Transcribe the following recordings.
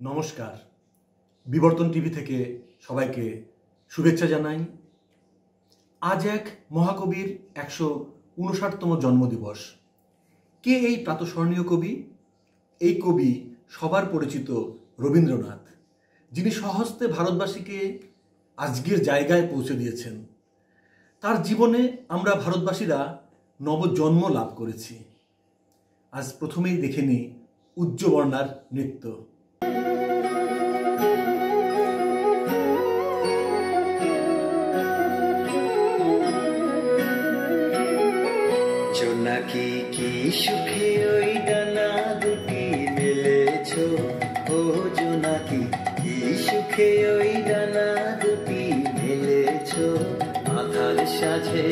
নমস্কার। বিবর্তন টিভি থেকে সবাইকে শুভেচ্ছা জানাই। আজ এক মহাকবির একশো উনষাটতম জন্মদিবস। কে এই প্রাতঃস্মরণীয় কবি? এই কবি সবার পরিচিত রবীন্দ্রনাথ, যিনি সহস্তে ভারতবাসীকে আজকের জায়গায় পৌঁছে দিয়েছেন। তার জীবনে আমরা ভারতবাসীরা নবজন্ম লাভ করেছি। আজ প্রথমেই দেখে নিই উজ্জ্ববর্ণার নৃত্য। জোনাকি কি সুখে ওই ডানা দুটি মেলেছ ও জোনাকি কি সুখে ওই ডানা দুটি মেলেছ আধার সাজে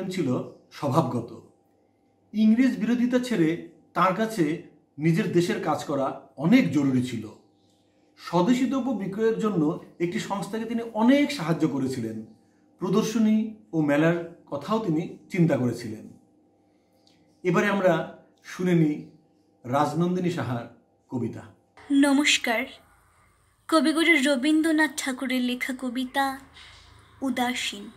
রবীন্দ্রনাথের ছিল স্বভাবগত। ইংরেজ বিরোধিতা ছেড়ে তার কাছে নিজের দেশের কাজ করা অনেক জরুরি ছিল। স্বদেশী দ্রব্য বিক্রয়ের জন্য একটি সংস্থাকে তিনি অনেক সাহায্য করেছিলেন। প্রদর্শনী ও মেলার কথাও তিনি চিন্তা করেছিলেন। এবারে আমরা শুনে নিই রাজনন্দিনী সাহার কবিতা। নমস্কার। কবিগুরু রবীন্দ্রনাথ ঠাকুরের লেখা কবিতা উদাসীন।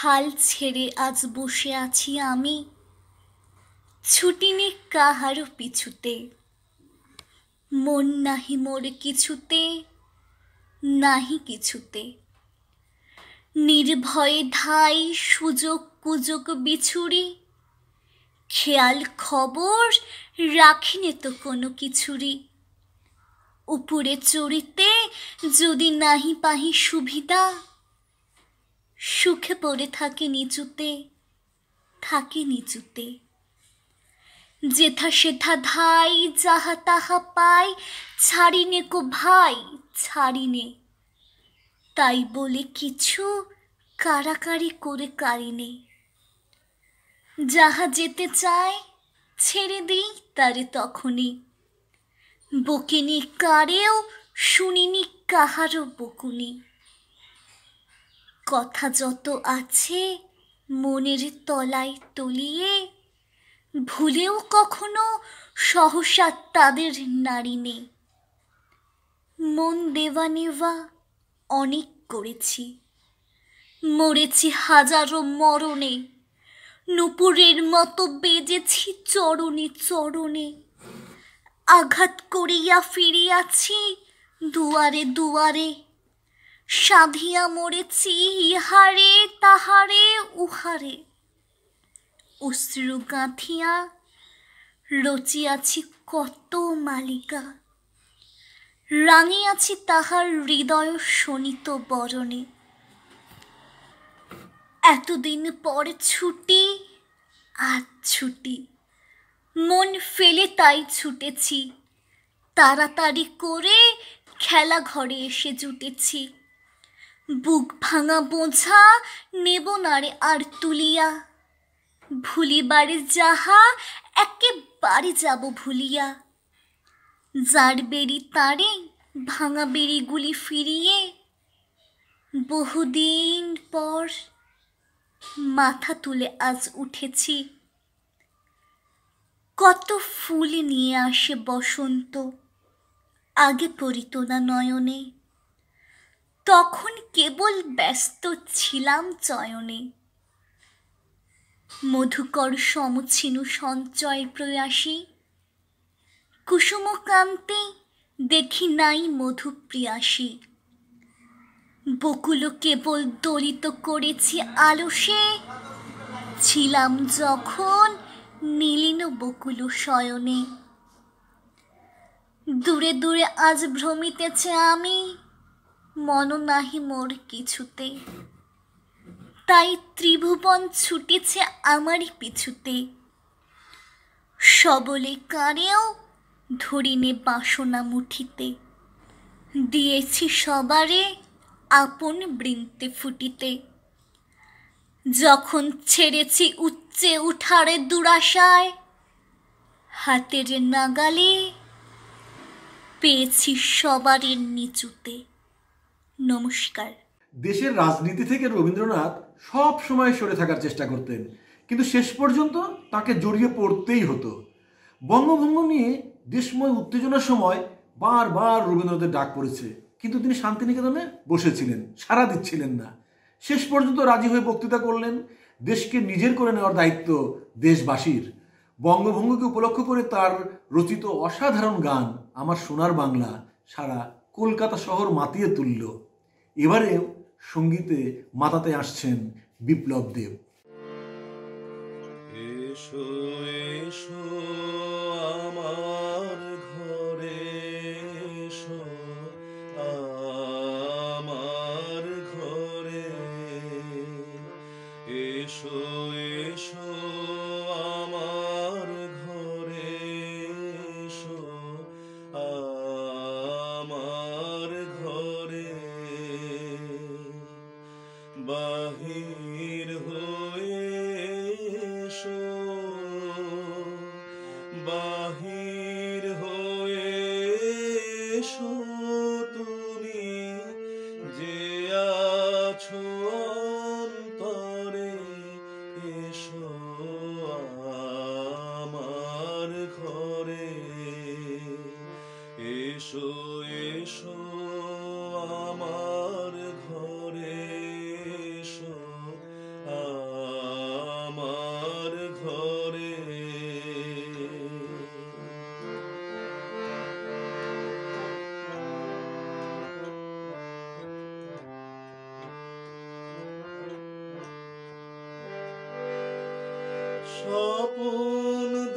হাল ছেড়ে আজ বসে আছি আমি। ছুটিনি কাহারও পিছুতে। মন নাহি মোর কিছুতে, নাহি কিছুতে। নির্ভয়ে ধাই সুযোগ কুযোগ বিছুরি। খেয়াল খবর রাখিনি তো কোনো কিছুরই। উপরে চড়িতে যদি নাহি পাহি সুবিধা সুখে পড়ে থাকে নিচুতে থাকে নিচুতে। যেথা সেথা ধাই, যাহা তাহা পাই, ছাড়িনে কো ভাই, ছাড়িনে। তাই বলে কিছু কারাকারি করে কারিনে। যাহা যেতে চায়, ছেড়ে দিই তারে তখনই বকিনি কারেও, শুনিনি কাহারও বকুনি। কথা যত আছে মনের তলায় তলিয়ে, ভুলেও কখনো সহসা তাদের নারী নেই মন দেওয়া নেওয়া অনেক করেছি। মরেছি হাজারো মরণে, নুপুরের মতো বেজেছি চরণে চরণে। আঘাত করিয়া ফিরিয়াছি দুয়ারে দুয়ারে সাধিয়া মরেছি, ইহারে তাহারে উহারে। অশ্রু গাঁথিয়া রচিয়াছি কত মালিকা। রাঙিয়াছি তাহার হৃদয় শোনিত বরণে। এতদিন পরে ছুটি, আজ ছুটি। মন ফেলে তাই ছুটেছি। তাড়াতাড়ি করে খেলা ঘরে এসে জুটেছি। বুক ভাঙা বোঝা নেব না রে আর তুলিয়া। ভুলিবারে যাহা, একেবারে যাব ভুলিয়া। যার বেরি তারে, ভাঙা বেরিগুলি ফিরিয়ে, বহুদিন পর মাথা তুলে আজ উঠেছি। কত ফুল নিয়ে আসে বসন্ত, আগে পড়িত না নয়নে। তখন কেবল ব্যস্ত ছিলাম চয়নে। মধুকর সমছিনু সঞ্চয় প্রয়াসী কুসুমকান্তে দেখি নাই মধুপ্রিয়াসী বকুল কেবল দলিত করেছি আলসে, ছিলাম যখন নীলিন বকুল শয়নে। দূরে দূরে আজ ভ্রমিতেছে আমি মন নাহি মোর কিছুতে। তাই ত্রিভুবন ছুটেছে আমারই পিছুতে। সবলে কারেও ধরিনে বাসনা মুঠিতে। দিয়েছি সবারে আপন বৃন্তে ফুটিতে। যখন ছেড়েছি উচ্চে উঠারে দুরাশায়, হাতের নাগালে পেয়েছি সবারের নিচুতে। নমস্কার। দেশের রাজনীতি থেকে রবীন্দ্রনাথ সব সময় সরে থাকার চেষ্টা করতেন, কিন্তু শেষ পর্যন্ত তাকে জড়িয়ে পড়তেই হতো। বঙ্গভঙ্গ নিয়ে দেশময় উত্তেজনার সময় বারবার রবীন্দ্রনাথের ডাক পড়েছে, কিন্তু তিনি শান্তিনিকেতনে বসেছিলেন, সাড়া দিচ্ছিলেন না। শেষ পর্যন্ত রাজি হয়ে বক্তৃতা করলেন, দেশকে নিজের করে নেওয়ার দায়িত্ব দেশবাসীর। বঙ্গভঙ্গকে উপলক্ষ করে তার রচিত অসাধারণ গান আমার সোনার বাংলা সারা কলকাতা শহর মাতিয়ে তুলল। এবারেও সঙ্গীতে মাতাতে আসছেন বিপ্লব দেব। এসো এসো। আছো স্বপন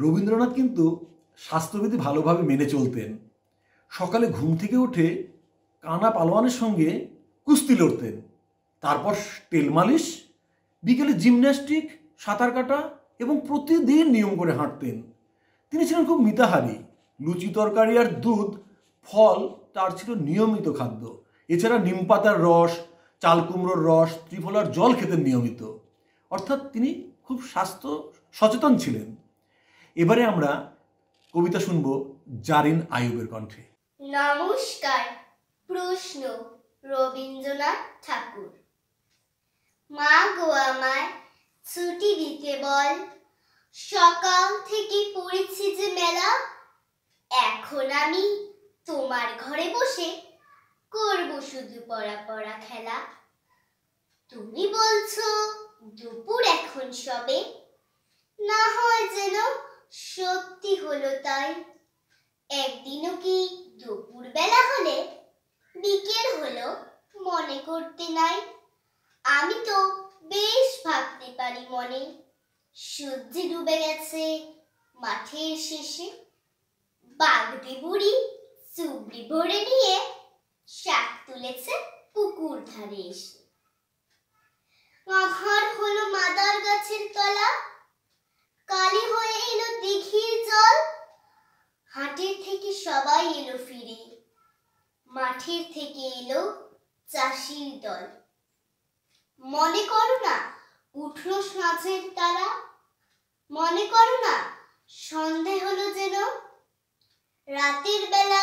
রবীন্দ্রনাথ কিন্তু স্বাস্থ্যবিধি ভালোভাবে মেনে চলতেন। সকালে ঘুম থেকে উঠে কানা পালোয়ানের সঙ্গে কুস্তি লড়তেন। তারপর তেল মালিশ, বিকেলে জিমন্যাস্টিক, সাঁতার কাটা এবং প্রতিদিন নিয়ম করে হাঁটতেন। তিনি ছিলেন খুব মিতাহারী। লুচি তরকারি আর দুধ, ফল, তার ছিল নিয়মিত খাদ্য। এছাড়া নিমপাতার রস, চাল কুমড়োর রস, ত্রিফলার জল খেতেন নিয়মিত। অর্থাৎ তিনি খুব স্বাস্থ্য সচেতন ছিলেন। এবারে আমরা কবিতা শুনব জারিন আয়ুবের কণ্ঠে। নমস্কার, প্রশ্ন, রবীন্দ্রনাথ ঠাকুর। মা গো আমায় ছুটি দিতে বল, সকাল থেকে পড়েছি যে মেলা। এখন আমি তোমার ঘরে বসে করব শুধু পড়া পড়া খেলা। তুমি বলছো, দুপুর এখন সবে। না হয় যেন সত্যি হলো তাই। একদিনও কি দুপুর বেলা হলে বিকেল হলো মনে করতে নাই। আমি তো বেশ ভাবতে পারি মনে। সূর্য ডুবে গেছে মাঠের শেষে। বাগদি বুড়ি চুবড়ি ভরে নিয়ে শাক তুলেছে পুকুর ধারে এসে। আঘার হলো মাদার গাছের তলা। কালি হয়ে এলো দিঘির জল। হাটের থেকে সবাই এলো ফিরে। মাঠের থেকে এলো চাষির দল। মনে করো না, উঠল সাঁচের তারা। মনে করো না, সন্ধে হলো যেন। রাতের বেলা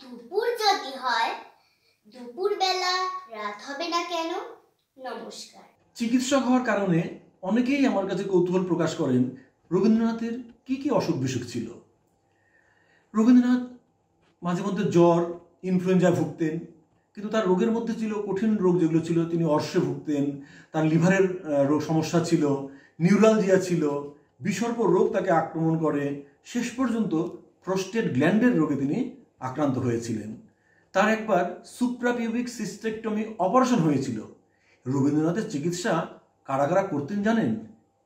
দুপুর যদি হয়, দুপুর বেলা রাত হবে না কেন? নমস্কার। চিকিৎসক হওয়ার কারণে অনেকেই আমার কাছে কৌতূহল প্রকাশ করেন রবীন্দ্রনাথের কি কি অসুখ বিসুখ ছিল? রবীন্দ্রনাথ মাঝে মধ্যে জ্বর ইনফ্লুয়েঞ্জায় ভুগতেন, কিন্তু তার রোগের মধ্যে ছিল কঠিন রোগ যেগুলো ছিল, তিনি অর্শে ভুগতেন, তার লিভারের রোগ সমস্যা ছিল নিউরালজিয়া ছিল, বিসর্প রোগ তাকে আক্রমণ করে, শেষ পর্যন্ত প্রস্টেট গ্ল্যান্ডের রোগে তিনি আক্রান্ত হয়েছিলেন। তার একবার সুপ্রাপিউবিক সিস্টেকটমি অপারেশন হয়েছিল। রবীন্দ্রনাথের চিকিৎসা কারা কারা করতেন জানেন?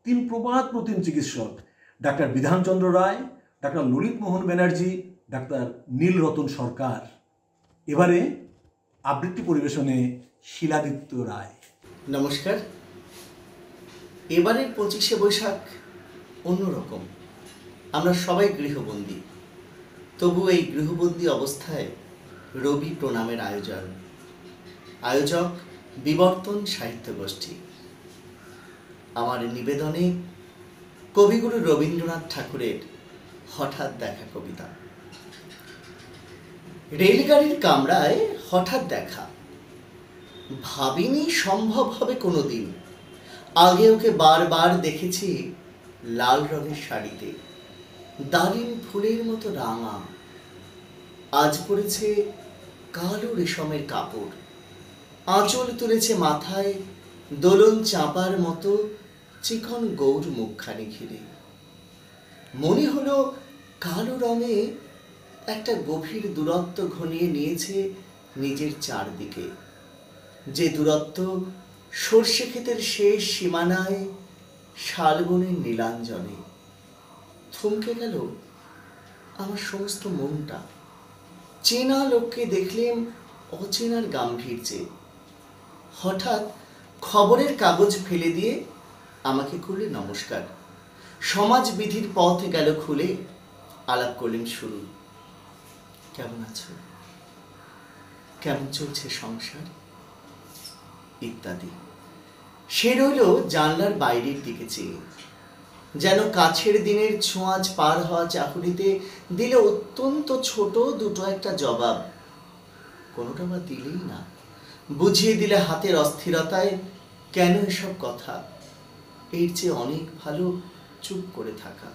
তিন প্রবাদ প্রতিম চিকিৎসক। Doctor Bidhan Chandra Roy, doctor Lalit Mohan Banerjee, doctor Nilratan Sarkar. এবারে আবৃত্তি পরিবেশনে শিলাদিত্য রায়। নমস্কার। এবারের পঁচিশে বৈশাখ অন্যরকম। আমরা সবাই গৃহবন্দী। তবু এই গৃহবন্দী অবস্থায় রবি প্রণামের আয়োজন। আয়োজক বিবর্তন সাহিত্য গোষ্ঠী। আমার নিবেদনে কবিগুরু রবীন্দ্রনাথ ঠাকুরের হঠাৎ দেখা কবিতা। রেলগাড়ির কামরায় হঠাৎ দেখা। ভাবিনি সম্ভব হবে কোনো দিন আগে ওকে বারবার দেখেছি লাল রঙের শাড়িতে। দালিম ফুলের মতো রাঙা। আজ পড়েছে কালো রেশমের কাপড়। আঁচল তুলেছে মাথায় দোলন চাপার মতো চিকন গৌর মুখখানি ঘিরে। মনে হলো কালো রঙে একটা গভীর দূরত্ব ঘনিয়ে নিয়েছে নিজের চারদিকে। যে দূরত্ব সর্ষে ক্ষেতের শেষ সীমানায় শালবনের নীলাঞ্জনে। থমকে গেল আমার সমস্ত মনটা। চেনা লোককে দেখলেন অচেনার গাম্ভীর্যে। হঠাৎ খবরের কাগজ ফেলে দিয়ে আমাকে করলে নমস্কার। সমাজবিধির পথ গেল খুলে, আলাপ করলেন শুরু। কেমন আছো? কেমন চলছে সংসার? ইত্যাদি। সে রইল জানলার বাইরের দিকে চেয়ে। যেন কাছের দিনের ছোঁয়াচ পার হওয়া চাকুরিতে দিলে অত্যন্ত ছোট দুটো একটা জবাব। কোনোটা বা দিলেই না। বুঝিয়ে দিলে হাতের অস্থিরতায়, কেন এসব কথা? এর চেয়ে অনেক ভালো চুপ করে থাকা।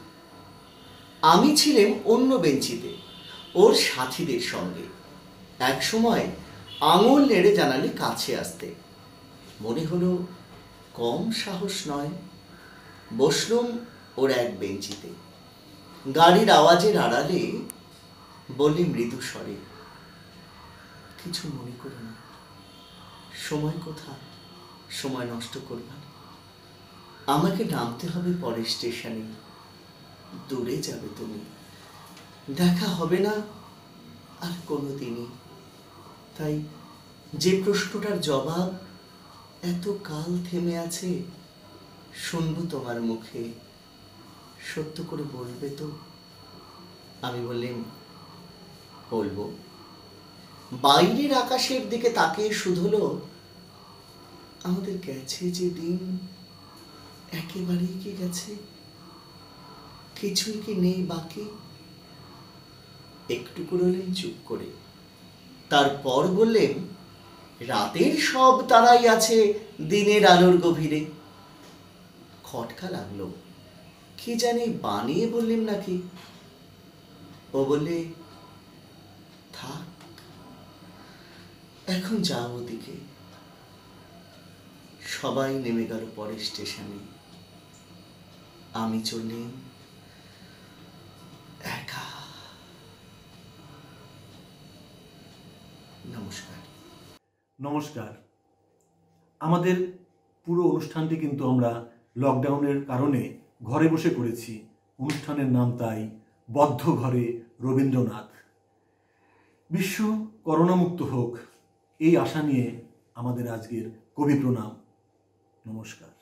আমি ছিলাম অন্য বেঞ্চিতে, ওর সাথীদের সঙ্গে। এক সময় আঙুল নেড়ে জানালে কাছে আসতে। মনে হলো কম সাহস নয়। বসলুম ওর এক বেঞ্চিতে। গাড়ির আওয়াজের আড়ালে বললি মৃদু স্বরে, কিছু মনে করো না। সময় কোথা? সময় নষ্ট করবা। আমাকে নামতে হবে পরের স্টেশনে। দূরে যাবে তুমি। দেখা হবে না আর কোনো দিনই তাই যে প্রশ্নটার জবাব এত কাল থেমে আছে, শুনব তোমার মুখে। সত্য করে বলবে তো। আমি বললাম, বলব। বাইরের আকাশের দিকে তাকিয়ে শুধলো আমাদের গেছে যে দিন। একেবারেই কি গেছে? কিছুই কি নেই বাকি? একটু করলেন, চুপ করে। তারপর বললেন, রাতের সব তারাই আছে দিনের আলোর গভীরে। খটকা লাগল। কি জানি বানিয়ে বললেন নাকি? ও বললে, থাক, এখন যাও ওদিকে। সবাই নেমে গেল পরের স্টেশনে। আমি চললেন একা। নমস্কার। নমস্কার। আমাদের পুরো অনুষ্ঠানটি কিন্তু আমরা লকডাউনের কারণে ঘরে বসে করেছি। অনুষ্ঠানের নাম তাই বদ্ধ ঘরে রবীন্দ্রনাথ। বিশ্ব করোনামুক্ত হোক, এই আশা নিয়ে আমাদের আজকের কবি প্রণাম। নমস্কার।